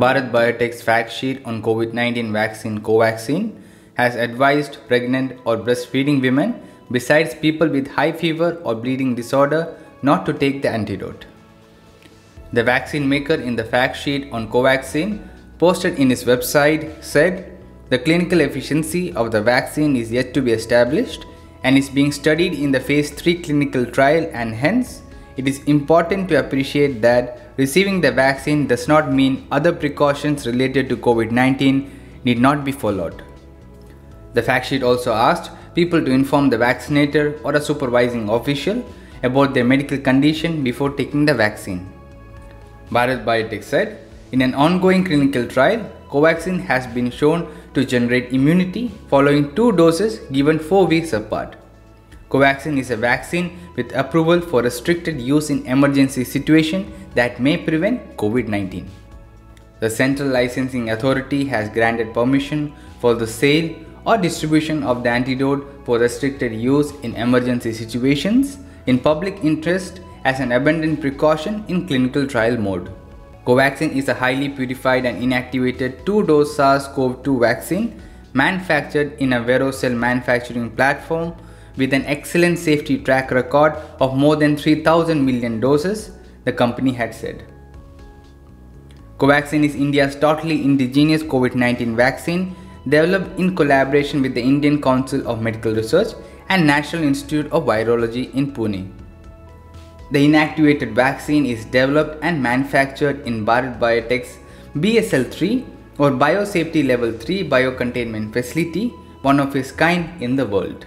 Bharat Biotech's fact sheet on COVID 19 vaccine Covaxin has advised pregnant or breastfeeding women, besides people with high fever or bleeding disorder, not to take the antidote. The vaccine maker in the fact sheet on Covaxin posted in his website said the clinical efficiency of the vaccine is yet to be established and is being studied in the phase 3 clinical trial and hence it is important to appreciate that receiving the vaccine does not mean other precautions related to COVID-19 need not be followed. The fact sheet also asked people to inform the vaccinator or a supervising official about their medical condition before taking the vaccine. Bharat Biotech said, in an ongoing clinical trial, Covaxin has been shown to generate immunity following two doses given 4 weeks apart. Covaxin is a vaccine with approval for restricted use in emergency situation that may prevent COVID-19. The Central Licensing Authority has granted permission for the sale or distribution of the antidote for restricted use in emergency situations in public interest as an abundant precaution in clinical trial mode. Covaxin is a highly purified and inactivated two-dose SARS-CoV-2 vaccine manufactured in a Verocell manufacturing platform with an excellent safety track record of more than 3000 million doses, the company had said. Covaxin is India's totally indigenous COVID-19 vaccine developed in collaboration with the Indian Council of Medical Research and National Institute of Virology in Pune. The inactivated vaccine is developed and manufactured in Bharat Biotech's BSL-3 or Biosafety Level 3 biocontainment facility, one of its kind in the world.